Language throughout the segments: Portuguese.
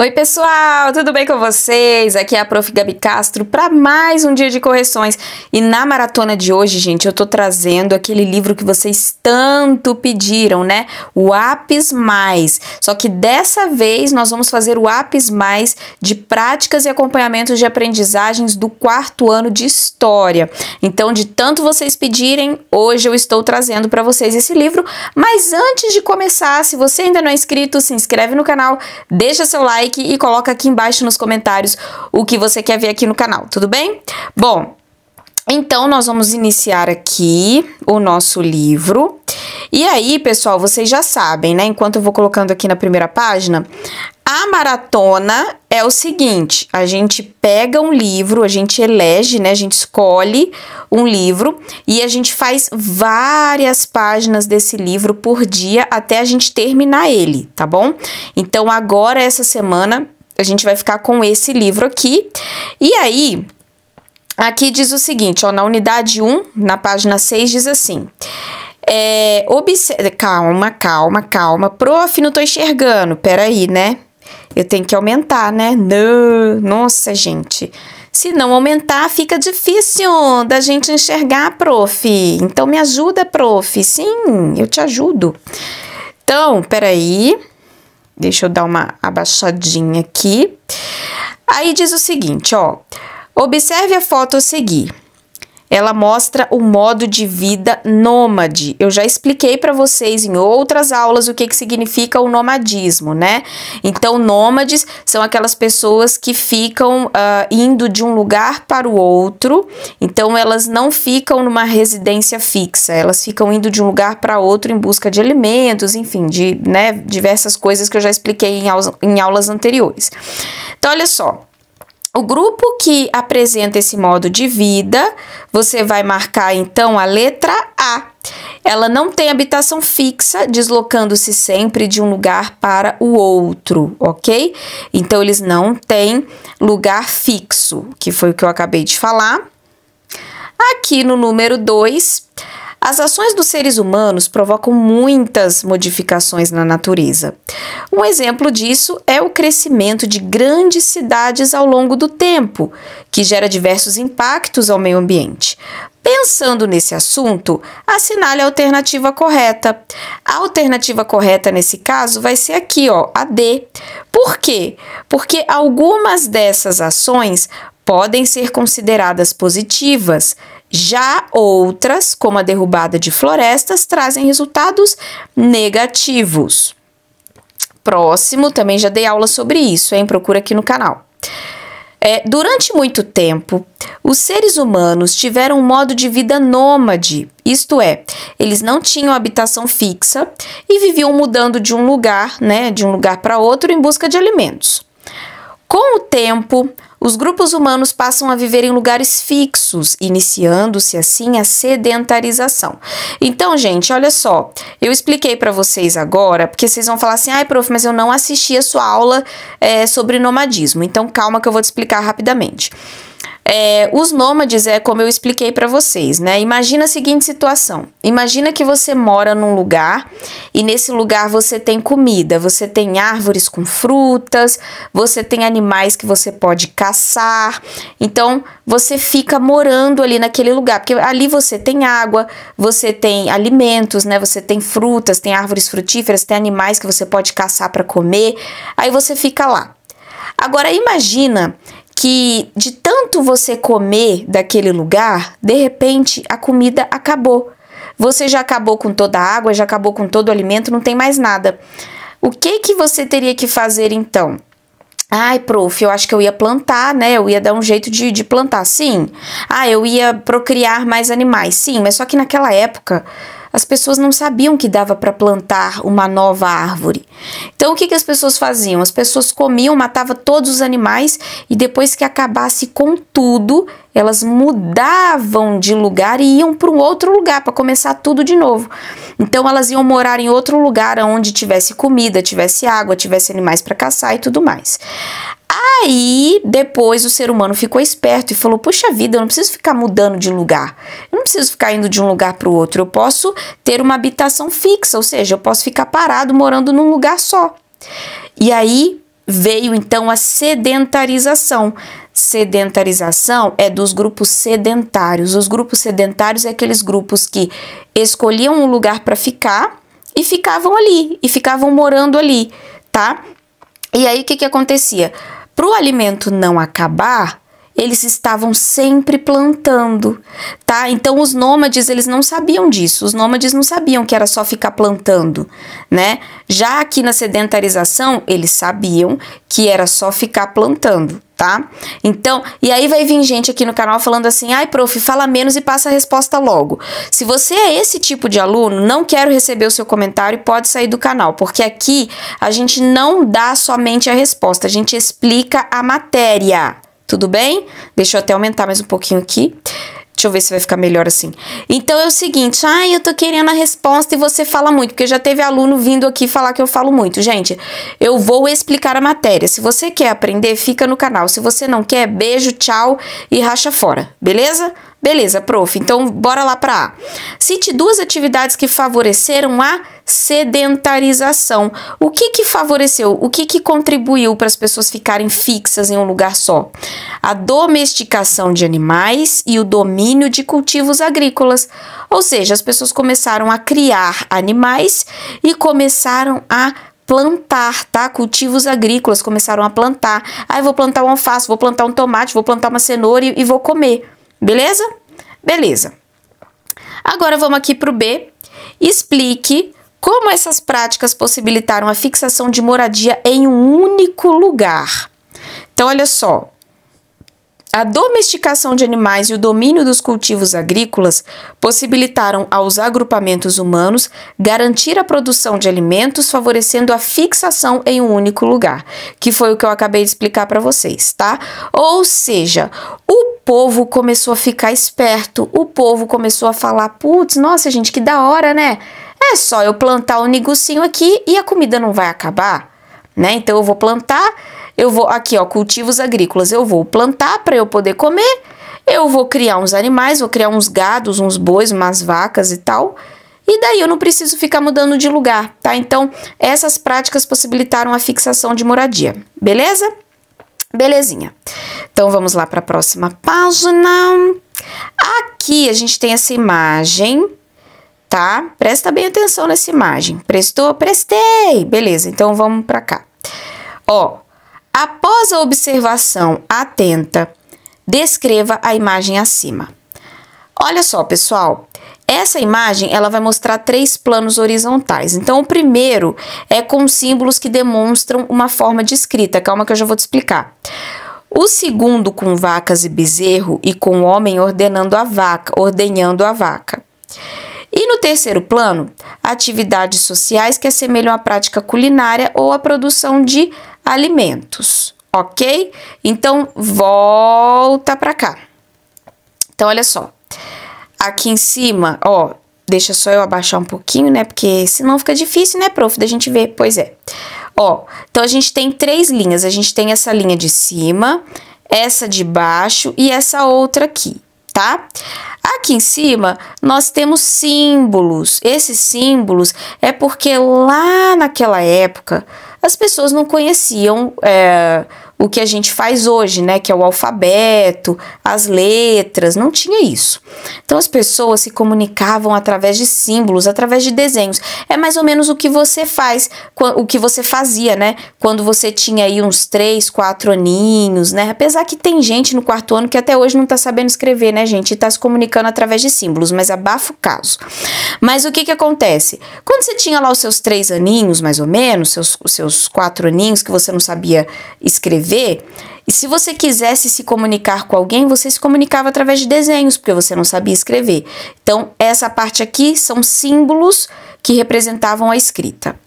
Oi, pessoal, tudo bem com vocês? Aqui é a Prof. Gabi Castro para mais um dia de correções. E na maratona de hoje, gente, eu tô trazendo aquele livro que vocês tanto pediram, né? O APES Mais. Só que dessa vez nós vamos fazer o APES Mais de práticas e acompanhamentos de aprendizagens do quarto ano de História. Então, de tanto vocês pedirem, hoje eu estou trazendo para vocês esse livro. Mas antes de começar, se você ainda não é inscrito, se inscreve no canal, deixa seu like like e coloca aqui embaixo nos comentários o que você quer ver aqui no canal, tudo bem? Bom, então nós vamos iniciar aqui o nosso livro. E aí, pessoal, vocês já sabem, né? Enquanto eu vou colocando aqui na primeira página, a maratona é o seguinte: a gente pega um livro, a gente elege, né? A gente escolhe um livro e a gente faz várias páginas desse livro por dia até a gente terminar ele, tá bom? Então, agora, essa semana, a gente vai ficar com esse livro aqui. E aí, aqui diz o seguinte: ó, na unidade 1, na página 6, diz assim. É, observe, calma, calma, calma. Prof, não tô enxergando. Peraí, né? Eu tenho que aumentar, né? Não, nossa, gente. Se não aumentar, fica difícil da gente enxergar, prof. Então me ajuda, prof. Sim, eu te ajudo. Então, peraí. Deixa eu dar uma abaixadinha aqui. Aí diz o seguinte, ó. Observe a foto a seguir ela mostra o modo de vida nômade. Eu já expliquei para vocês em outras aulas o que, que significa o nomadismo, né? Então, nômades são aquelas pessoas que ficam uh, indo de um lugar para o outro, então elas não ficam numa residência fixa, elas ficam indo de um lugar para outro em busca de alimentos, enfim, de né, diversas coisas que eu já expliquei em aulas, em aulas anteriores. Então, olha só. O grupo que apresenta esse modo de vida, você vai marcar então a letra A. Ela não tem habitação fixa, deslocando-se sempre de um lugar para o outro, ok? Então, eles não têm lugar fixo, que foi o que eu acabei de falar. Aqui no número 2, as ações dos seres humanos provocam muitas modificações na natureza. Um exemplo disso é o crescimento de grandes cidades ao longo do tempo, que gera diversos impactos ao meio ambiente. Pensando nesse assunto, assinale a alternativa correta. A alternativa correta nesse caso vai ser aqui, ó, a D. Por quê? Porque algumas dessas ações podem ser consideradas positivas, já outras, como a derrubada de florestas, trazem resultados negativos. Próximo, também já dei aula sobre isso, hein? Procura aqui no canal. É, durante muito tempo, os seres humanos tiveram um modo de vida nômade, isto é, eles não tinham habitação fixa e viviam mudando de um lugar, né, de um lugar para outro em busca de alimentos. Com o tempo, os grupos humanos passam a viver em lugares fixos, iniciando-se assim a sedentarização. Então, gente, olha só, eu expliquei para vocês agora, porque vocês vão falar assim, ai, prof, mas eu não assisti a sua aula é, sobre nomadismo. Então, calma que eu vou te explicar rapidamente. É, os nômades é como eu expliquei para vocês, né? Imagina a seguinte situação: imagina que você mora num lugar e nesse lugar você tem comida, você tem árvores com frutas, você tem animais que você pode caçar. Então você fica morando ali naquele lugar, porque ali você tem água, você tem alimentos, né? Você tem frutas, tem árvores frutíferas, tem animais que você pode caçar para comer. Aí você fica lá. Agora imagina que de tanto você comer daquele lugar, de repente a comida acabou. Você já acabou com toda a água, já acabou com todo o alimento, não tem mais nada. O que que você teria que fazer então? Ai, prof, eu acho que eu ia plantar, né? Eu ia dar um jeito de, de plantar, sim. Ah, eu ia procriar mais animais, sim, mas só que naquela época as pessoas não sabiam que dava para plantar uma nova árvore. Então o que, que as pessoas faziam? As pessoas comiam, matavam todos os animais e depois que acabasse com tudo, elas mudavam de lugar e iam para um outro lugar para começar tudo de novo. Então elas iam morar em outro lugar onde tivesse comida, tivesse água, tivesse animais para caçar e tudo mais. Aí, depois o ser humano ficou esperto e falou: Puxa vida, eu não preciso ficar mudando de lugar. Eu não preciso ficar indo de um lugar para o outro. Eu posso ter uma habitação fixa, ou seja, eu posso ficar parado morando num lugar só. E aí veio então a sedentarização. Sedentarização é dos grupos sedentários. Os grupos sedentários é aqueles grupos que escolhiam um lugar para ficar e ficavam ali, e ficavam morando ali, tá? E aí o que, que acontecia? Para o alimento não acabar, eles estavam sempre plantando, tá? Então os nômades, eles não sabiam disso. Os nômades não sabiam que era só ficar plantando, né? Já aqui na sedentarização, eles sabiam que era só ficar plantando, tá? Então, e aí vai vir gente aqui no canal falando assim: "Ai, prof, fala menos e passa a resposta logo". Se você é esse tipo de aluno, não quero receber o seu comentário e pode sair do canal, porque aqui a gente não dá somente a resposta, a gente explica a matéria. Tudo bem? Deixa eu até aumentar mais um pouquinho aqui. Deixa eu ver se vai ficar melhor assim. Então é o seguinte, ah, eu tô querendo a resposta e você fala muito, porque já teve aluno vindo aqui falar que eu falo muito. Gente, eu vou explicar a matéria. Se você quer aprender, fica no canal. Se você não quer, beijo, tchau e racha fora, beleza? Beleza, prof. Então, bora lá para A. Cite duas atividades que favoreceram a sedentarização. O que que favoreceu? O que que contribuiu para as pessoas ficarem fixas em um lugar só? A domesticação de animais e o domínio de cultivos agrícolas. Ou seja, as pessoas começaram a criar animais e começaram a plantar, tá? Cultivos agrícolas começaram a plantar. Ah, vou plantar um alface, vou plantar um tomate, vou plantar uma cenoura e, e vou comer. Beleza? Beleza. Agora vamos aqui para o B. Explique como essas práticas possibilitaram a fixação de moradia em um único lugar. Então, olha só. A domesticação de animais e o domínio dos cultivos agrícolas possibilitaram aos agrupamentos humanos garantir a produção de alimentos, favorecendo a fixação em um único lugar, que foi o que eu acabei de explicar para vocês, tá? Ou seja, o povo começou a ficar esperto, o povo começou a falar: putz, nossa gente, que da hora, né? É só eu plantar um negocinho aqui e a comida não vai acabar, né? Então eu vou plantar eu vou aqui, ó, cultivos agrícolas, eu vou plantar para eu poder comer. Eu vou criar uns animais, vou criar uns gados, uns bois, umas vacas e tal. E daí eu não preciso ficar mudando de lugar, tá? Então, essas práticas possibilitaram a fixação de moradia. Beleza? Belezinha. Então vamos lá para a próxima página. Aqui a gente tem essa imagem, tá? Presta bem atenção nessa imagem. Prestou? Prestei. Beleza. Então vamos para cá. Ó, Após a observação atenta, descreva a imagem acima. Olha só, pessoal, essa imagem ela vai mostrar três planos horizontais. Então, o primeiro é com símbolos que demonstram uma forma de escrita. Calma que eu já vou te explicar. O segundo com vacas e bezerro e com o homem ordenando a vaca, ordenhando a vaca. E no terceiro plano, atividades sociais que assemelham à prática culinária ou à produção de alimentos, ok? Então, volta para cá. Então, olha só. Aqui em cima, ó, deixa só eu abaixar um pouquinho, né? Porque senão fica difícil, né, prof, da gente ver. Pois é. Ó, então a gente tem três linhas. A gente tem essa linha de cima, essa de baixo e essa outra aqui, tá? Aqui em cima nós temos símbolos. Esses símbolos é porque lá naquela época as pessoas não conheciam é, o que a gente faz hoje, né? Que é o alfabeto, as letras, não tinha isso. Então as pessoas se comunicavam através de símbolos, através de desenhos. É mais ou menos o que você faz, o que você fazia, né? Quando você tinha aí uns três, quatro aninhos, né? Apesar que tem gente no quarto ano que até hoje não tá sabendo escrever, né, gente? E tá se comunicando através de símbolos, mas abafa o caso. Mas o que que acontece? Quando você tinha lá os seus três aninhos, mais ou menos, seus, os seus quatro aninhos que você não sabia escrever, E se você quisesse se comunicar com alguém, você se comunicava através de desenhos, porque você não sabia escrever. Então, essa parte aqui são símbolos que representavam a escrita.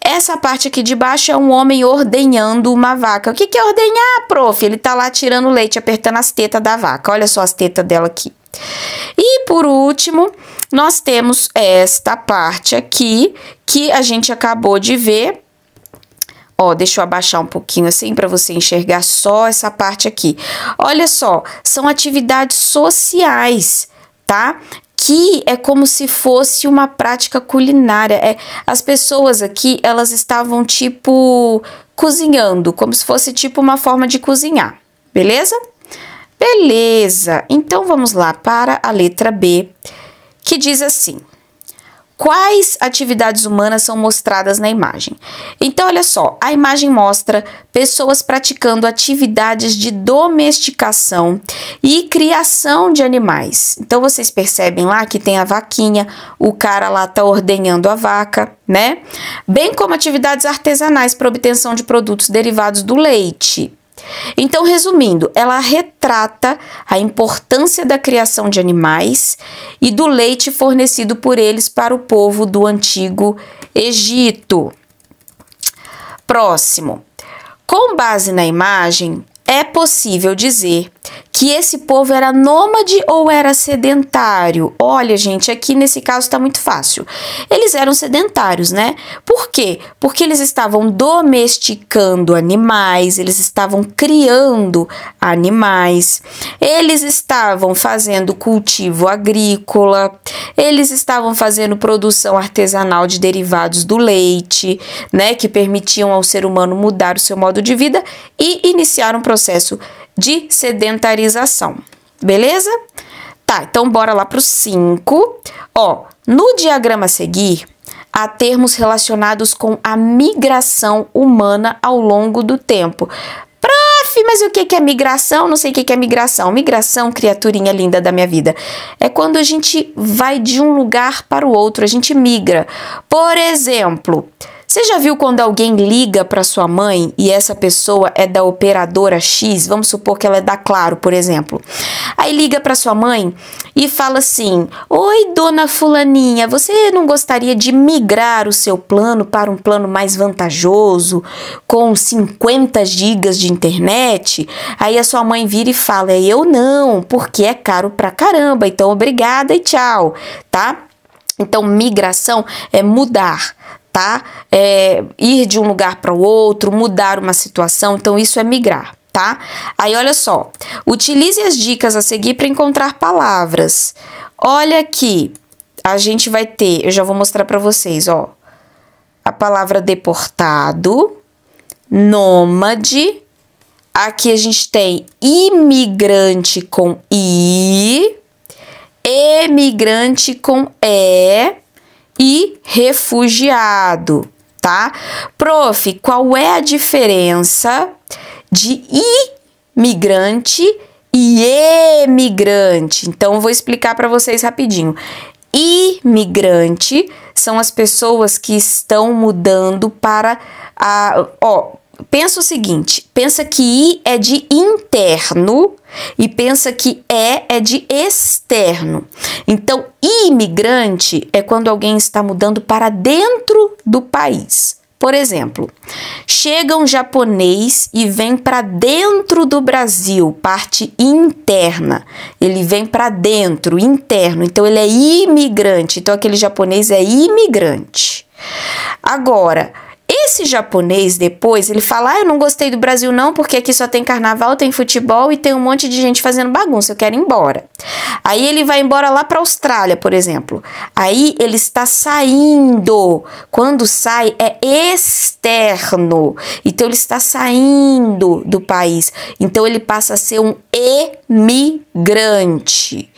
Essa parte aqui de baixo é um homem ordenhando uma vaca. O que, que é ordenhar, prof? Ele tá lá tirando leite, apertando as tetas da vaca. Olha só as tetas dela aqui. E por último, nós temos esta parte aqui que a gente acabou de ver, Ó, deixa eu abaixar um pouquinho assim para você enxergar só essa parte aqui. Olha só, são atividades sociais, tá? Que é como se fosse uma prática culinária. É, as pessoas aqui, elas estavam tipo cozinhando, como se fosse tipo uma forma de cozinhar, beleza? Beleza. Então vamos lá para a letra B, que diz assim: quais atividades humanas são mostradas na imagem. Então, olha só, a imagem mostra pessoas praticando atividades de domesticação e criação de animais. Então, vocês percebem lá que tem a vaquinha, o cara lá tá ordenhando a vaca, né? Bem como atividades artesanais para obtenção de produtos derivados do leite. Então, resumindo, ela retrata a importância da criação de animais e do leite fornecido por eles para o povo do antigo Egito. Próximo. Com base na imagem, é possível dizer que esse povo era nômade ou era sedentário? Olha, gente, aqui nesse caso está muito fácil. Eles eram sedentários, né? Por quê? Porque eles estavam domesticando animais, eles estavam criando animais, eles estavam fazendo cultivo agrícola, eles estavam fazendo produção artesanal de derivados do leite, né? Que permitiam ao ser humano mudar o seu modo de vida e iniciar um processo de sedentarização. Beleza? Tá, então bora lá pro 5. Ó, no diagrama a seguir, há termos relacionados com a migração humana ao longo do tempo. Prof, mas o que é migração? Não sei o que é migração. Migração, criaturinha linda da minha vida, é quando a gente vai de um lugar para o outro, a gente migra. Por exemplo, você já viu quando alguém liga para sua mãe e essa pessoa é da operadora X? Vamos supor que ela é da Claro, por exemplo. Aí liga para sua mãe e fala assim: Oi, dona Fulaninha, você não gostaria de migrar o seu plano para um plano mais vantajoso, com 50 gigas de internet? Aí a sua mãe vira e fala: Eu não, porque é caro pra caramba, então obrigada e tchau, tá? Então, migração é mudar tá? É, ir de um lugar para o outro, mudar uma situação, então isso é migrar, tá? Aí olha só, utilize as dicas a seguir para encontrar palavras. Olha aqui, a gente vai ter, eu já vou mostrar para vocês, ó, a palavra deportado, nômade, aqui a gente tem imigrante com i, emigrante com e, e refugiado, tá? Prof, qual é a diferença de imigrante e emigrante? Então, vou explicar para vocês rapidinho. Imigrante são as pessoas que estão mudando para a. Ó, pensa o seguinte: pensa que I é de interno e pensa que E é de externo. Então, imigrante é quando alguém está mudando para dentro do país. Por exemplo, chega um japonês e vem para dentro do Brasil, parte interna. Ele vem para dentro, interno. Então ele é imigrante. Então aquele japonês é imigrante. Agora, esse japonês depois, ele fala: "Ah, eu não gostei do Brasil não, porque aqui só tem carnaval, tem futebol e tem um monte de gente fazendo bagunça, eu quero ir embora". Aí ele vai embora lá para Austrália, por exemplo. Aí ele está saindo. Quando sai é externo. Então ele está saindo do país. Então ele passa a ser um emigrante.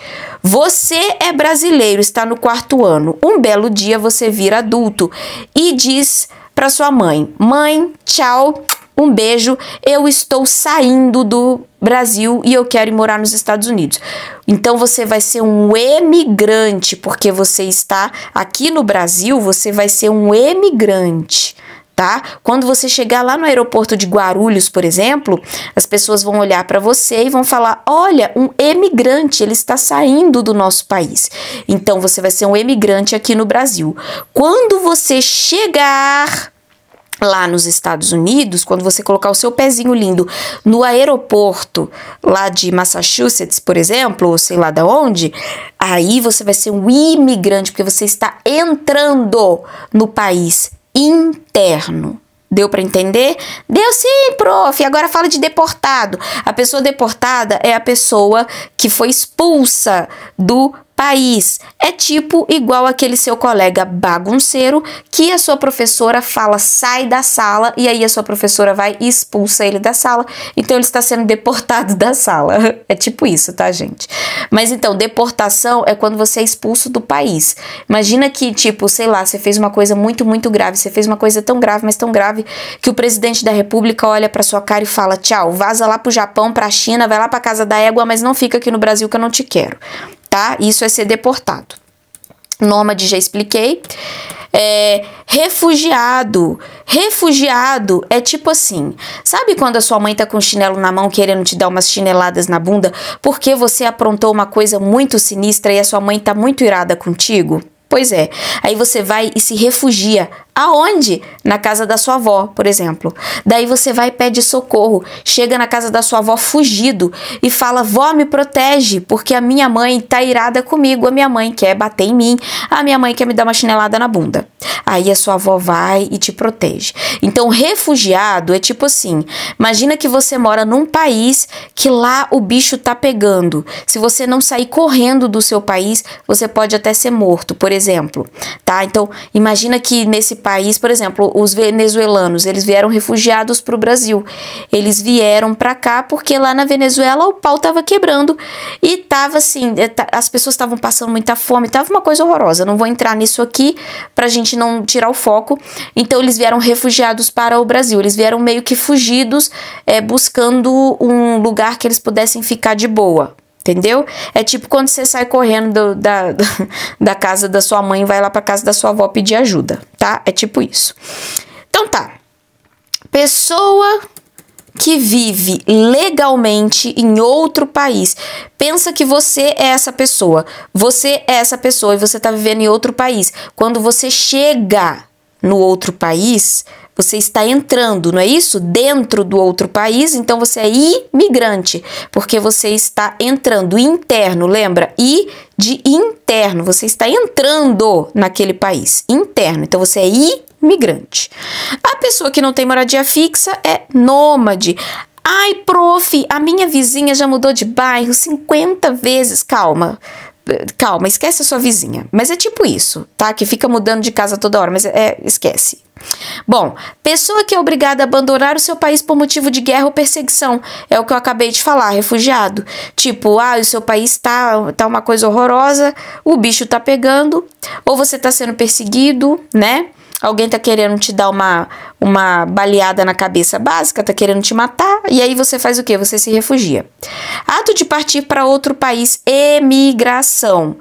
Você é brasileiro, está no quarto ano. Um belo dia você vira adulto e diz para sua mãe: Mãe, tchau, um beijo, eu estou saindo do Brasil e eu quero ir morar nos Estados Unidos. Então você vai ser um emigrante, porque você está aqui no Brasil, você vai ser um emigrante. Tá? Quando você chegar lá no aeroporto de Guarulhos, por exemplo, as pessoas vão olhar para você e vão falar: "Olha, um emigrante, ele está saindo do nosso país". Então você vai ser um emigrante aqui no Brasil. Quando você chegar lá nos Estados Unidos, quando você colocar o seu pezinho lindo no aeroporto lá de Massachusetts, por exemplo, ou sei lá da onde, aí você vai ser um imigrante, porque você está entrando no país interno. Deu para entender? Deu sim, prof. Agora fala de deportado. A pessoa deportada é a pessoa que foi expulsa do país. É tipo igual aquele seu colega bagunceiro que a sua professora fala sai da sala e aí a sua professora vai e expulsa ele da sala. Então ele está sendo deportado da sala. É tipo isso, tá, gente? Mas então, deportação é quando você é expulso do país. Imagina que, tipo, sei lá, você fez uma coisa muito, muito grave. Você fez uma coisa tão grave, mas tão grave que o presidente da república olha para sua cara e fala: tchau, vaza lá pro Japão, pra China, vai lá pra casa da égua, mas não fica aqui no Brasil que eu não te quero tá? Isso é ser deportado. Nômade já expliquei. É, refugiado. Refugiado é tipo assim: sabe quando a sua mãe tá com chinelo na mão querendo te dar umas chineladas na bunda porque você aprontou uma coisa muito sinistra e a sua mãe tá muito irada contigo? Pois é. Aí você vai e se refugia. Aonde? Na casa da sua avó, por exemplo. Daí você vai e pede socorro. Chega na casa da sua avó fugido e fala: Vó, me protege, porque a minha mãe tá irada comigo. A minha mãe quer bater em mim. A minha mãe quer me dar uma chinelada na bunda. Aí a sua avó vai e te protege. Então, refugiado é tipo assim: imagina que você mora num país que lá o bicho tá pegando. Se você não sair correndo do seu país, você pode até ser morto, por exemplo tá? Então, imagina que nesse país, por exemplo, os venezuelanos, eles vieram refugiados para o Brasil. Eles vieram para cá porque lá na Venezuela o pau tava quebrando e tava assim, é, as pessoas estavam passando muita fome, tava uma coisa horrorosa. Não vou entrar nisso aqui pra gente não tirar o foco. Então, eles vieram refugiados para o Brasil. Eles vieram meio que fugidos, é, buscando um lugar que eles pudessem ficar de boa, Entendeu? É tipo quando você sai correndo do, da, da casa da sua mãe e vai lá pra casa da sua avó pedir ajuda, tá? É tipo isso. Então tá. Pessoa que vive legalmente em outro país. Pensa que você é essa pessoa. Você é essa pessoa e você tá vivendo em outro país. Quando você chega no outro país, você está entrando, não é isso? Dentro do outro país, então você é imigrante, porque você está entrando interno, lembra? I de interno, você está entrando naquele país, interno, então você é imigrante. A pessoa que não tem moradia fixa é nômade. Ai, prof, a minha vizinha já mudou de bairro 50 vezes. Calma, calma, esquece a sua vizinha. Mas é tipo isso, tá? Que fica mudando de casa toda hora, mas é, esquece. Bom, pessoa que é obrigada a abandonar o seu país por motivo de guerra ou perseguição, é o que eu acabei de falar, refugiado. Tipo, ah, o seu país tá, tá uma coisa horrorosa, o bicho tá pegando, ou você tá sendo perseguido, né? Alguém tá querendo te dar uma, uma baleada na cabeça básica, tá querendo te matar, e aí você faz o quê? Você se refugia. Ato de partir para outro país, emigração.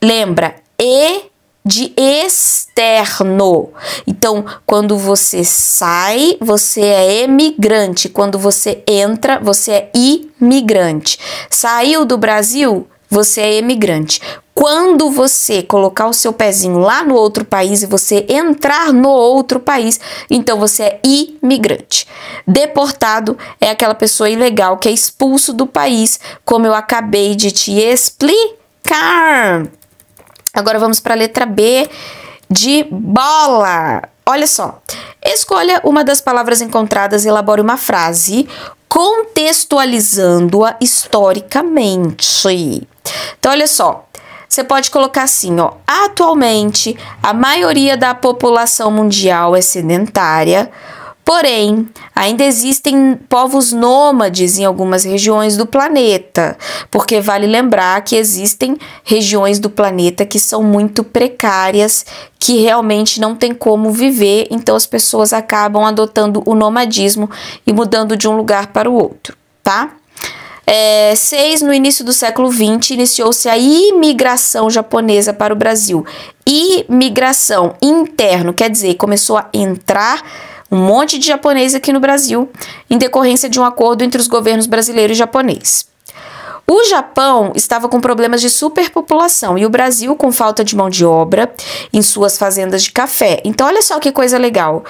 Lembra, e de externo. Então, quando você sai, você é emigrante. Quando você entra, você é imigrante. Saiu do Brasil, você é emigrante. Quando você colocar o seu pezinho lá no outro país e você entrar no outro país, então você é imigrante. Deportado é aquela pessoa ilegal que é expulso do país, como eu acabei de te explicar. Agora vamos para a letra B de bola. Olha só. Escolha uma das palavras encontradas e elabore uma frase contextualizando-a historicamente. Então, olha só. Você pode colocar assim, ó. Atualmente, a maioria da população mundial é sedentária, Porém, ainda existem povos nômades em algumas regiões do planeta, porque vale lembrar que existem regiões do planeta que são muito precárias, que realmente não tem como viver, então as pessoas acabam adotando o nomadismo e mudando de um lugar para o outro, tá? É, seis, no início do século XX, iniciou-se a imigração japonesa para o Brasil. Imigração interno, quer dizer, começou a entrar um monte de japonês aqui no Brasil, em decorrência de um acordo entre os governos brasileiro e japonês. O Japão estava com problemas de superpopulação e o Brasil com falta de mão de obra em suas fazendas de café. Então, olha só que coisa legal.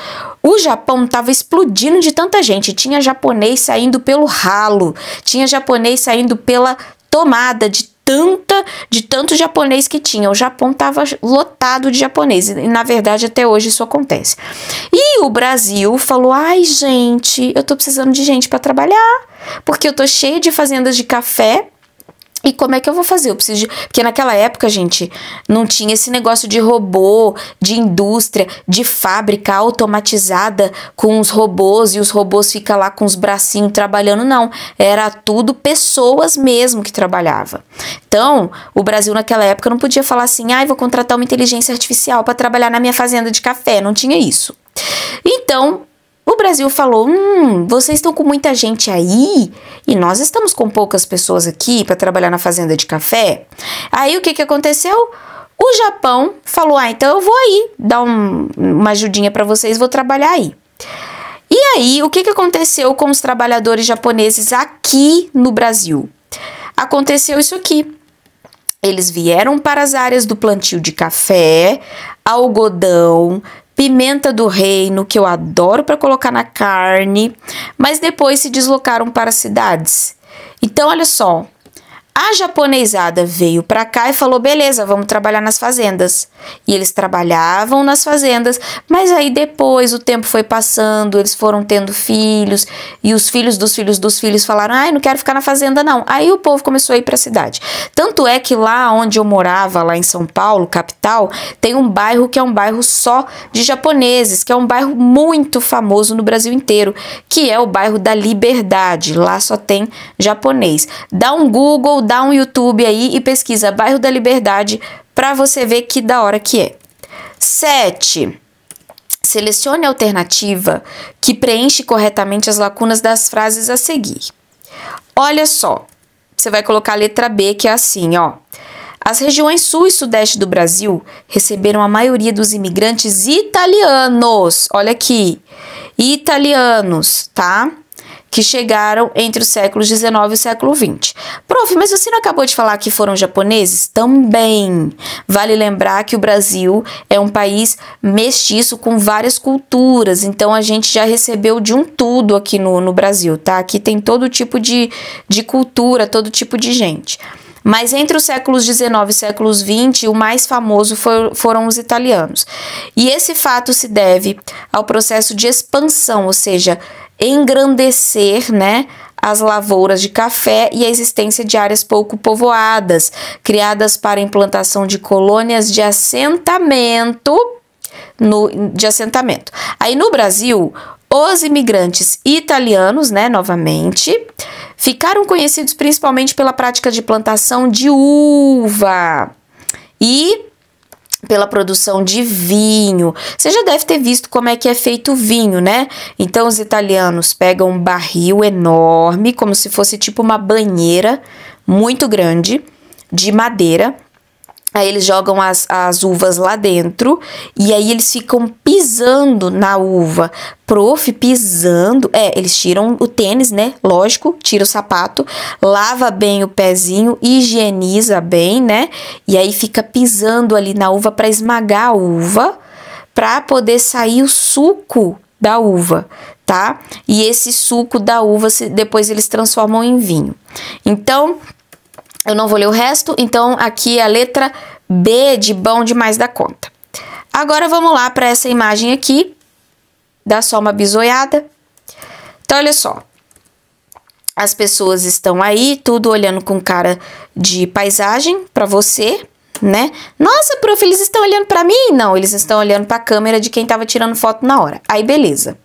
O Japão estava explodindo de tanta gente. Tinha japonês saindo pelo ralo, tinha japonês saindo pela tomada de tanta, de tanto japonês que tinha. O Japão estava lotado de japonês e na verdade até hoje isso acontece. E o Brasil falou: "Ai, gente, eu tô precisando de gente para trabalhar, porque eu tô cheia de fazendas de café e como é que eu vou fazer? Eu preciso de... Porque naquela época, gente, não tinha esse negócio de robô, de indústria, de fábrica automatizada com os robôs e os robôs ficam lá com os bracinhos trabalhando, não. Era tudo pessoas mesmo que trabalhava. Então, o Brasil naquela época não podia falar assim, ah, vou contratar uma inteligência artificial para trabalhar na minha fazenda de café. Não tinha isso. Então, o Brasil falou: hum, vocês estão com muita gente aí e nós estamos com poucas pessoas aqui para trabalhar na fazenda de café. Aí o que, que aconteceu? O Japão falou: ah, então eu vou aí dar um, uma ajudinha para vocês, vou trabalhar aí. E aí, o que, que aconteceu com os trabalhadores japoneses aqui no Brasil? Aconteceu isso aqui. Eles vieram para as áreas do plantio de café, algodão, pimenta do reino, que eu adoro para colocar na carne, mas depois se deslocaram para cidades. Então, olha só, a japonesada veio para cá e falou: beleza, vamos trabalhar nas fazendas. E eles trabalhavam nas fazendas, mas aí depois o tempo foi passando, eles foram tendo filhos, e os filhos dos filhos dos filhos falaram: ai, não quero ficar na fazenda não. Aí o povo começou a ir para a cidade. Tanto é que lá onde eu morava, lá em São Paulo, capital, tem um bairro que é um bairro só de japoneses, que é um bairro muito famoso no Brasil inteiro, que é o bairro da Liberdade. Lá só tem japonês. Dá um Google dá um YouTube aí e pesquisa Bairro da Liberdade para você ver que da hora que é. 7. Selecione a alternativa que preenche corretamente as lacunas das frases a seguir. Olha só, você vai colocar a letra B, que é assim, ó. As regiões sul e sudeste do Brasil receberam a maioria dos imigrantes italianos. Olha aqui, italianos, tá? Que chegaram entre os séculos 19 e o século 20. Prof, mas você não acabou de falar que foram japoneses? Também. Vale lembrar que o Brasil é um país mestiço com várias culturas, então a gente já recebeu de um tudo aqui no, no Brasil, tá? Aqui tem todo tipo de, de cultura, todo tipo de gente. Mas entre os séculos 19 e séculos 20, o mais famoso for, foram os italianos. E esse fato se deve ao processo de expansão, ou seja, engrandecer, né, as lavouras de café e a existência de áreas pouco povoadas, criadas para implantação de colônias de assentamento no, de assentamento. Aí no Brasil, os imigrantes italianos, né, novamente, ficaram conhecidos principalmente pela prática de plantação de uva. E pela produção de vinho. Você já deve ter visto como é que é feito o vinho, né? Então os italianos pegam um barril enorme, como se fosse tipo uma banheira muito grande de madeira Aí eles jogam as, as uvas lá dentro e aí eles ficam pisando na uva. Prof, pisando. É, eles tiram o tênis, né? Lógico, tira o sapato, lava bem o pezinho, higieniza bem, né? E aí fica pisando ali na uva para esmagar a uva, para poder sair o suco da uva, tá? E esse suco da uva depois eles transformam em vinho. Então, eu não vou ler o resto, então aqui é a letra B de bom demais da conta. Agora vamos lá para essa imagem aqui, dá só uma bisoiada. Então, olha só. As pessoas estão aí, tudo olhando com cara de paisagem para você, né? Nossa, prof, eles estão olhando para mim? Não, eles estão olhando para a câmera de quem estava tirando foto na hora. Aí, beleza.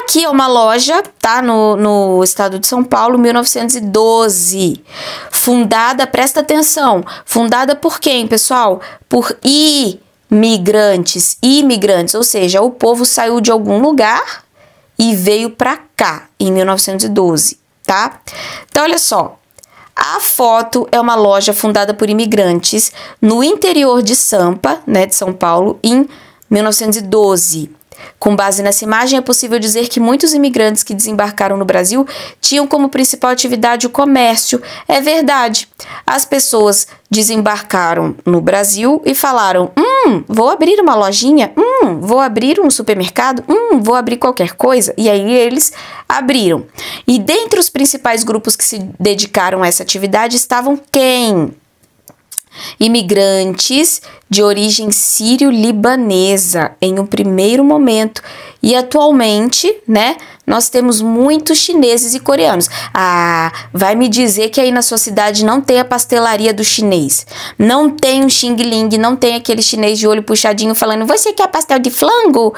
Aqui é uma loja, tá? No, no estado de São Paulo, 1912. Fundada, presta atenção, fundada por quem, pessoal? Por imigrantes. Imigrantes, ou seja, o povo saiu de algum lugar e veio para cá em 1912, tá? Então, olha só. A foto é uma loja fundada por imigrantes no interior de Sampa, né, de São Paulo, em 1912. Com base nessa imagem, é possível dizer que muitos imigrantes que desembarcaram no Brasil tinham como principal atividade o comércio. É verdade. As pessoas desembarcaram no Brasil e falaram: Hum, vou abrir uma lojinha, hum, vou abrir um supermercado, hum, vou abrir qualquer coisa. E aí eles abriram. E dentre os principais grupos que se dedicaram a essa atividade estavam quem? Imigrantes de origem sírio-libanesa em um primeiro momento e atualmente, né, nós temos muitos chineses e coreanos. Ah, vai me dizer que aí na sua cidade não tem a pastelaria do chinês, não tem um xing ling, não tem aquele chinês de olho puxadinho falando: "Você quer pastel de flango?"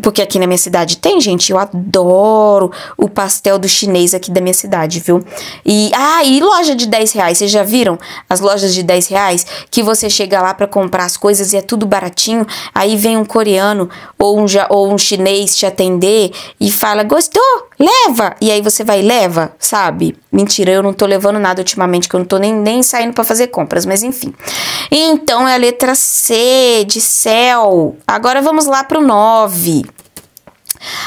Porque aqui na minha cidade tem, gente. Eu adoro o pastel do chinês aqui da minha cidade, viu? E, ah, e loja de 10 reais. Vocês já viram as lojas de 10 reais? Que você chega lá para comprar as coisas e é tudo baratinho. Aí vem um coreano ou um, ou um chinês te atender e fala: Gostou? Leva! E aí você vai e leva, sabe? Mentira, eu não tô levando nada ultimamente, que eu não tô nem, nem saindo para fazer compras, mas enfim. Então é a letra C de céu. Agora vamos lá pro 9.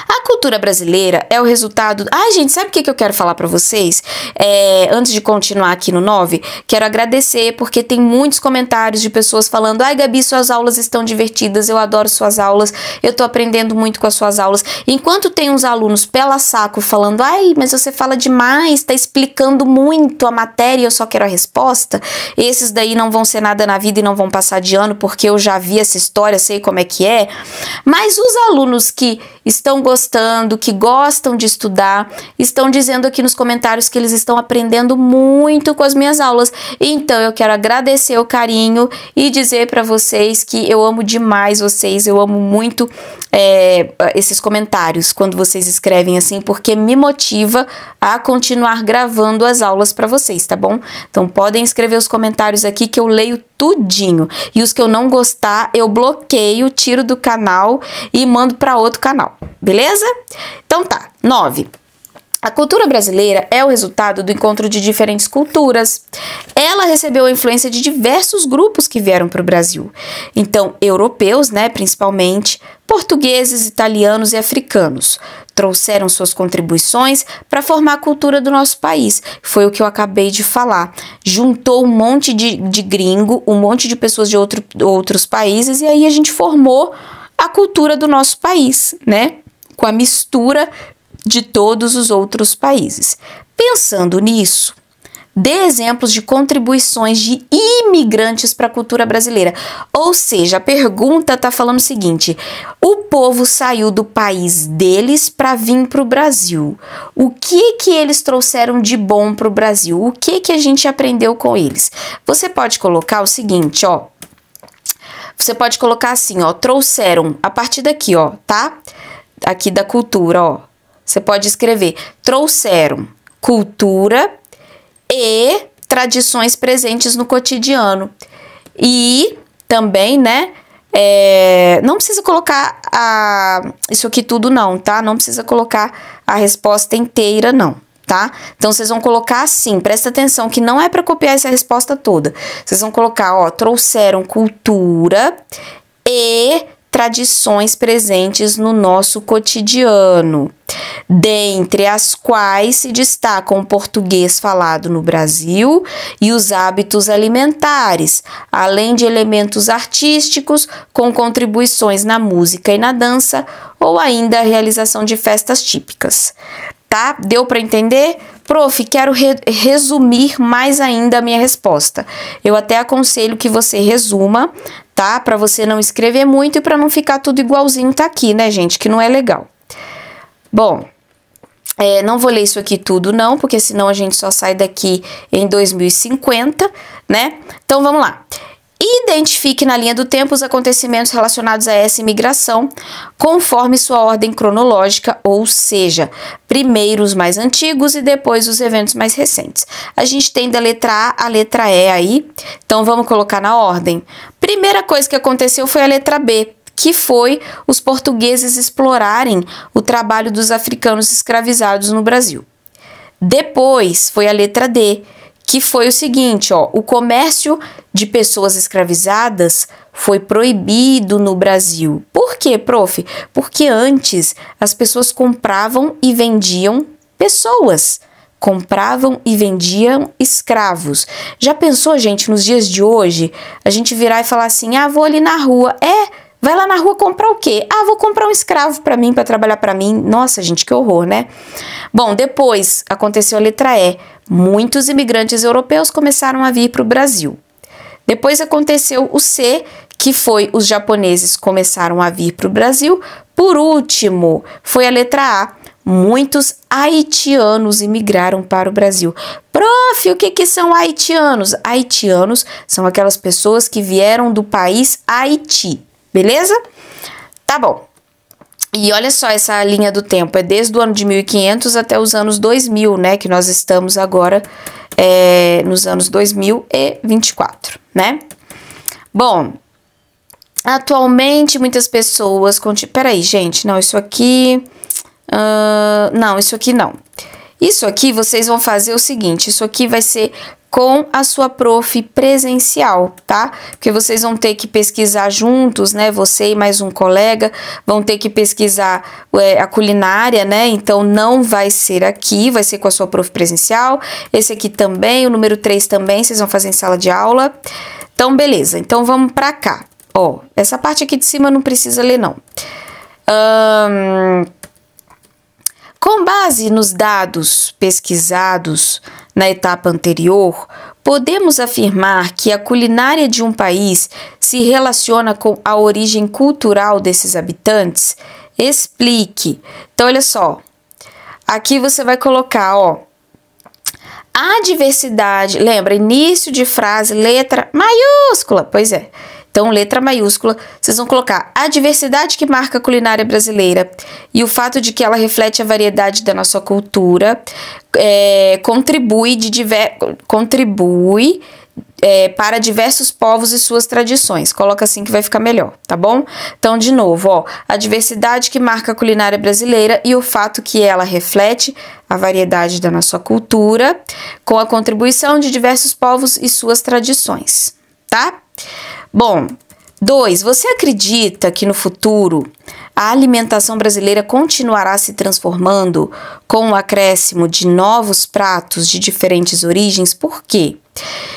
A cultura brasileira é o resultado. Ai, gente, sabe o que, eu quero falar para vocês? É, antes de continuar aqui no 9, quero agradecer porque tem muitos comentários de pessoas falando: ai, Gabi, suas aulas estão divertidas, eu adoro suas aulas, eu tô aprendendo muito com as suas aulas. Enquanto tem uns alunos pela saco falando: ai, mas você fala demais, tá explicando muito a matéria e eu só quero a resposta, esses daí não vão ser nada na vida e não vão passar de ano porque eu já vi essa história, sei como é que é. Mas os alunos que estão gostando, que gostam de estudar, estão dizendo aqui nos comentários que eles estão aprendendo muito com as minhas aulas. Então eu quero agradecer o carinho e dizer para vocês que eu amo demais vocês, eu amo muito é, esses comentários quando vocês escrevem assim, porque me motiva a continuar gravando as aulas para vocês, tá bom? Então podem escrever os comentários aqui que eu leio tudinho. E os que eu não gostar, eu bloqueio, tiro do canal e mando para outro canal. Beleza? Então tá. 9. A cultura brasileira é o resultado do encontro de diferentes culturas. Ela recebeu a influência de diversos grupos que vieram para o Brasil. Então, europeus, né, principalmente, portugueses, italianos e africanos trouxeram suas contribuições para formar a cultura do nosso país. Foi o que eu acabei de falar. Juntou um monte de, de gringo, um monte de pessoas de outro, outros países, e aí a gente formou a cultura do nosso país, né? Com a mistura de todos os outros países. Pensando nisso, dê exemplos de contribuições de imigrantes para a cultura brasileira. Ou seja, a pergunta está falando o seguinte: o povo saiu do país deles para vir para o Brasil. O que que eles trouxeram de bom para o Brasil? O que que a gente aprendeu com eles? Você pode colocar o seguinte, ó. Você pode colocar assim, ó, trouxeram a partir daqui, ó, tá? Aqui da cultura, ó você pode escrever: trouxeram cultura e tradições presentes no cotidiano. E também, né? É, não precisa colocar a, isso aqui tudo, não, tá? Não precisa colocar a resposta inteira, não, tá? Então vocês vão colocar assim, presta atenção que não é para copiar essa resposta toda. Vocês vão colocar, ó, trouxeram cultura e tradições presentes no nosso cotidiano, dentre as quais se destacam o português falado no Brasil e os hábitos alimentares, além de elementos artísticos com contribuições na música e na dança, ou ainda a realização de festas típicas. Tá? Deu para entender? Prof, quero re resumir mais ainda a minha resposta. Eu até aconselho que você resuma, tá? Para você não escrever muito e para não ficar tudo igualzinho tá aqui, né, gente? Que não é legal. Bom, é, não vou ler isso aqui tudo, não, porque senão a gente só sai daqui em 2050, né? Então vamos lá. Identifique na linha do tempo os acontecimentos relacionados a essa imigração, conforme sua ordem cronológica, ou seja, primeiro os mais antigos e depois os eventos mais recentes. A gente tem da letra A a letra E aí, então vamos colocar na ordem. Primeira coisa que aconteceu foi a letra B, que foi os portugueses explorarem o trabalho dos africanos escravizados no Brasil. Depois foi a letra D, que foi o seguinte, ó, o comércio de pessoas escravizadas foi proibido no Brasil. Por quê, prof? Porque antes as pessoas compravam e vendiam pessoas compravam e vendiam escravos. Já pensou, gente, nos dias de hoje, a gente virar e falar assim: "Ah, vou ali na rua". É, vai lá na rua comprar o quê? Ah, vou comprar um escravo para mim, para trabalhar para mim. Nossa, gente, que horror, né? Bom, depois aconteceu a letra E. Muitos imigrantes europeus começaram a vir para o Brasil. Depois aconteceu o C, que foi os japoneses começaram a vir para o Brasil. Por último, foi a letra A, muitos haitianos imigraram para o Brasil. Prof, o que, que são haitianos? Haitianos são aquelas pessoas que vieram do país Haiti, beleza? Tá bom. E olha só essa linha do tempo, é desde o ano de 1500 até os anos 2000, né? Que nós estamos agora é, nos anos 2024, né? Bom, atualmente muitas pessoas. Peraí, gente, não, isso aqui. Uh, não, isso aqui não. Isso aqui vocês vão fazer o seguinte: isso aqui vai ser com a sua prof presencial, tá? Porque vocês vão ter que pesquisar juntos, né? Você e mais um colega vão ter que pesquisar é, a culinária, né? Então não vai ser aqui, vai ser com a sua prof presencial. Esse aqui também, o número 3 também, vocês vão fazer em sala de aula. Então, beleza. Então vamos para cá. Ó, essa parte aqui de cima não precisa ler, não. Um, com base nos dados pesquisados na etapa anterior, podemos afirmar que a culinária de um país se relaciona com a origem cultural desses habitantes? Explique. Então, olha só. Aqui você vai colocar, ó, a diversidade, lembra, início de frase, letra maiúscula. Pois é. Então, letra maiúscula, vocês vão colocar a diversidade que marca a culinária brasileira e o fato de que ela reflete a variedade da nossa cultura é, contribui, de diver, contribui é, para diversos povos e suas tradições. Coloca assim que vai ficar melhor, tá bom? Então, de novo, ó, a diversidade que marca a culinária brasileira e o fato que ela reflete a variedade da nossa cultura, com a contribuição de diversos povos e suas tradições, tá? Bom, dois, você acredita que no futuro a alimentação brasileira continuará se transformando com o acréscimo de novos pratos de diferentes origens? Por quê?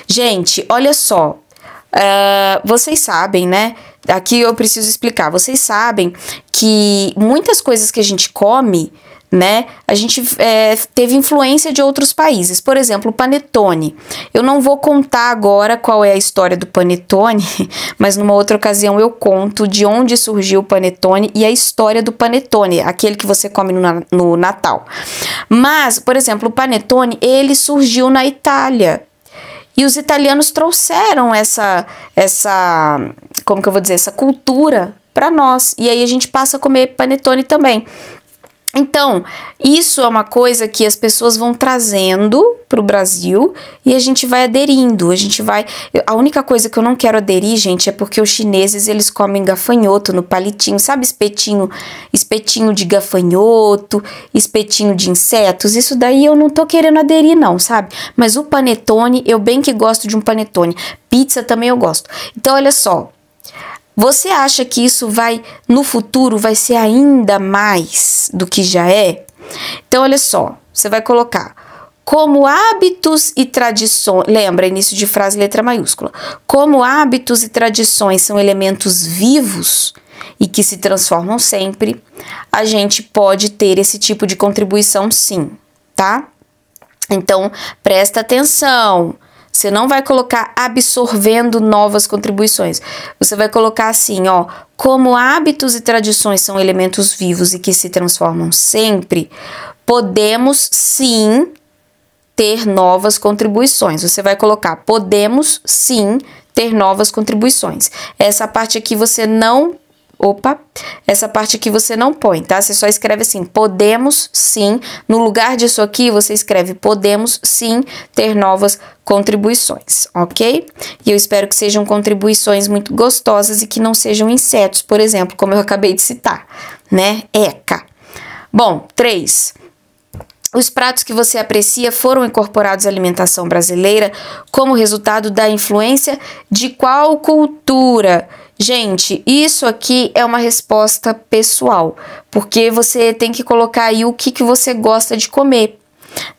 Gente, olha só. Uh, vocês sabem, né? Aqui eu preciso explicar. Vocês sabem que muitas coisas que a gente come né? A gente é, teve influência de outros países. Por exemplo, o panetone. Eu não vou contar agora qual é a história do panetone, mas numa outra ocasião eu conto de onde surgiu o panetone e a história do panetone, aquele que você come no, no Natal. Mas, por exemplo, o panetone, ele surgiu na Itália. E os italianos trouxeram essa, essa, como que eu vou dizer, essa cultura para nós. E aí a gente passa a comer panetone também. Então, isso é uma coisa que as pessoas vão trazendo para o Brasil e a gente vai aderindo. A gente vai. A única coisa que eu não quero aderir, gente, é porque os chineses eles comem gafanhoto no palitinho, sabe? Espetinho, espetinho de gafanhoto, espetinho de insetos. Isso daí eu não tô querendo aderir, não, sabe? Mas o panetone, eu bem que gosto de um panetone. Pizza também eu gosto. Então, olha só. Você acha que isso vai no futuro vai ser ainda mais do que já é? Então olha só, você vai colocar como hábitos e tradições, lembra início de frase letra maiúscula. Como hábitos e tradições são elementos vivos e que se transformam sempre, a gente pode ter esse tipo de contribuição sim, tá? Então, presta atenção. Você não vai colocar absorvendo novas contribuições. Você vai colocar assim, ó, como hábitos e tradições são elementos vivos e que se transformam sempre, podemos sim ter novas contribuições. Você vai colocar podemos sim ter novas contribuições. Essa parte aqui você não Opa, essa parte aqui você não põe, tá? Você só escreve assim: podemos sim. No lugar disso aqui, você escreve: podemos sim ter novas contribuições, ok? E eu espero que sejam contribuições muito gostosas e que não sejam insetos, por exemplo, como eu acabei de citar, né? Eca. Bom, três. Os pratos que você aprecia foram incorporados à alimentação brasileira como resultado da influência de qual cultura? Gente, isso aqui é uma resposta pessoal, porque você tem que colocar aí o que, que você gosta de comer,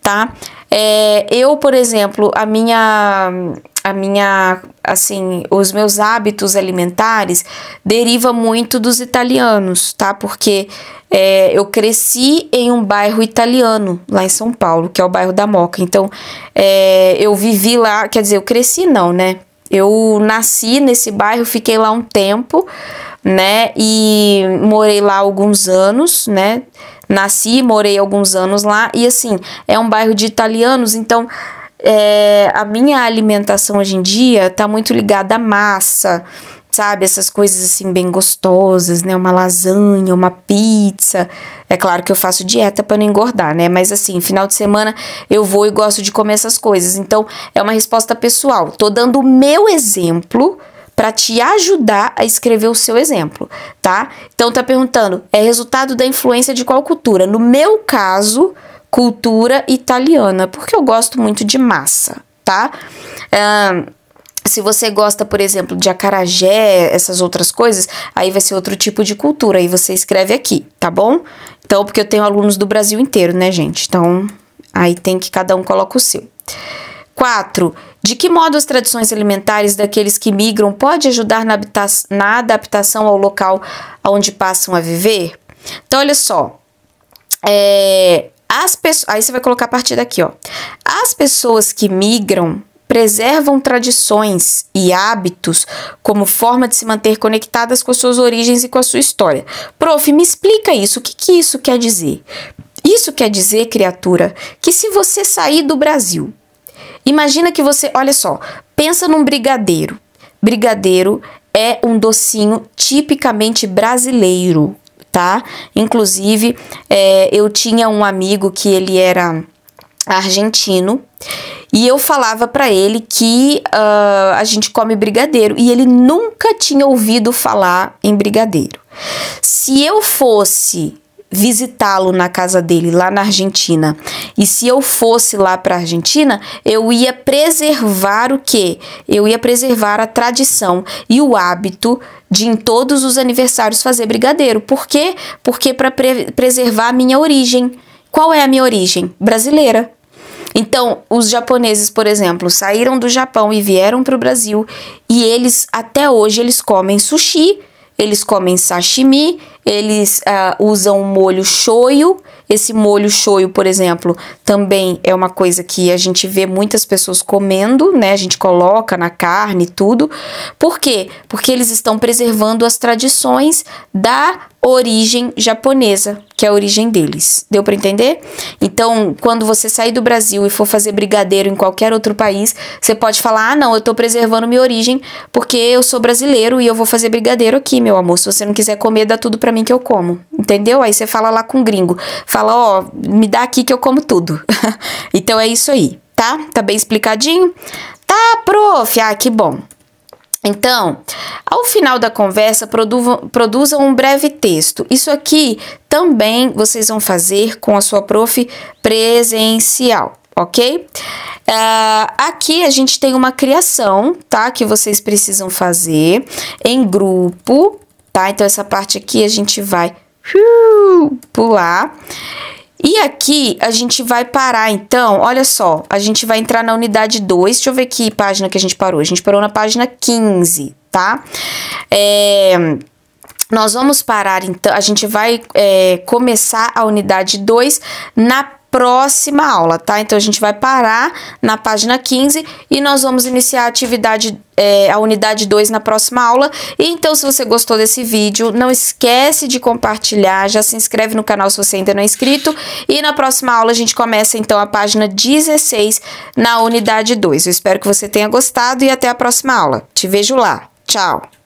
tá? É, eu, por exemplo, a minha, a minha, assim, os meus hábitos alimentares deriva muito dos italianos, tá? Porque é, eu cresci em um bairro italiano lá em São Paulo, que é o bairro da Moca. Então, é, eu vivi lá, quer dizer, eu cresci não, né? Eu nasci nesse bairro, fiquei lá um tempo, né? E morei lá alguns anos, né? Nasci, morei alguns anos lá e assim, é um bairro de italianos, então é, a minha alimentação hoje em dia tá muito ligada à massa, sabe? Essas coisas assim bem gostosas, né? Uma lasanha, uma pizza. É claro que eu faço dieta para não engordar, né? Mas assim, final de semana eu vou e gosto de comer essas coisas. Então, é uma resposta pessoal. Tô dando o meu exemplo para te ajudar a escrever o seu exemplo, tá? Então tá perguntando, é resultado da influência de qual cultura? No meu caso, cultura italiana, porque eu gosto muito de massa, tá? Um, se você gosta, por exemplo, de acarajé, essas outras coisas, aí vai ser outro tipo de cultura. Aí você escreve aqui, tá bom? Então, porque eu tenho alunos do Brasil inteiro, né, gente? Então, aí tem que cada um coloca o seu. 4. De que modo as tradições alimentares daqueles que migram pode ajudar na, na adaptação ao local onde passam a viver? Então, olha só. É, as pessoas, aí você vai colocar a partir daqui, ó. As pessoas que migram preservam tradições e hábitos como forma de se manter conectadas com as suas origens e com a sua história. Prof, me explica isso. O que, que isso quer dizer? Isso quer dizer, criatura, que se você sair do Brasil, imagina que você, olha só, pensa num brigadeiro. Brigadeiro é um docinho tipicamente brasileiro, tá? Inclusive, é, eu tinha um amigo que ele era argentino e eu falava para ele que uh, a gente come brigadeiro e ele nunca tinha ouvido falar em brigadeiro. Se eu fosse visitá-lo na casa dele lá na Argentina. E se eu fosse lá para a Argentina, eu ia preservar o quê? Eu ia preservar a tradição e o hábito de em todos os aniversários fazer brigadeiro. Por quê? Porque para pre preservar a minha origem. Qual é a minha origem? Brasileira. Então, os japoneses, por exemplo, saíram do Japão e vieram para o Brasil e eles até hoje eles comem sushi, eles comem sashimi, eles uh, usam molho shoyu. Esse molho shoyu, por exemplo, também é uma coisa que a gente vê muitas pessoas comendo, né? A gente coloca na carne e tudo. Por quê? Porque eles estão preservando as tradições da origem japonesa, que é a origem deles. Deu para entender? Então, quando você sair do Brasil e for fazer brigadeiro em qualquer outro país, você pode falar: "Ah, não, eu tô preservando minha origem porque eu sou brasileiro e eu vou fazer brigadeiro aqui, meu amor. Se você não quiser comer, dá tudo para mim que eu como". Entendeu? Aí você fala lá com o gringo, fala: "Ó, oh, me dá aqui que eu como tudo". então é isso aí, tá? Tá bem explicadinho? Tá, prof. Ah, que bom. Então, ao final da conversa, produzam um breve texto. Isso aqui também vocês vão fazer com a sua prof presencial, ok? Uh, aqui a gente tem uma criação, tá? Que vocês precisam fazer em grupo, tá? Então, essa parte aqui a gente vai pular. E aqui a gente vai parar, então, olha só, a gente vai entrar na unidade 2. Deixa eu ver que página que a gente parou. A gente parou na página 15, tá? É, nós vamos parar, então, a gente vai é, começar a unidade 2 na próxima aula, tá? Então a gente vai parar na página 15 e nós vamos iniciar a atividade, é, a unidade 2 na próxima aula. E então, se você gostou desse vídeo, não esquece de compartilhar, já se inscreve no canal se você ainda não é inscrito. E na próxima aula a gente começa então a página 16 na unidade 2. Eu espero que você tenha gostado e até a próxima aula. Te vejo lá. Tchau!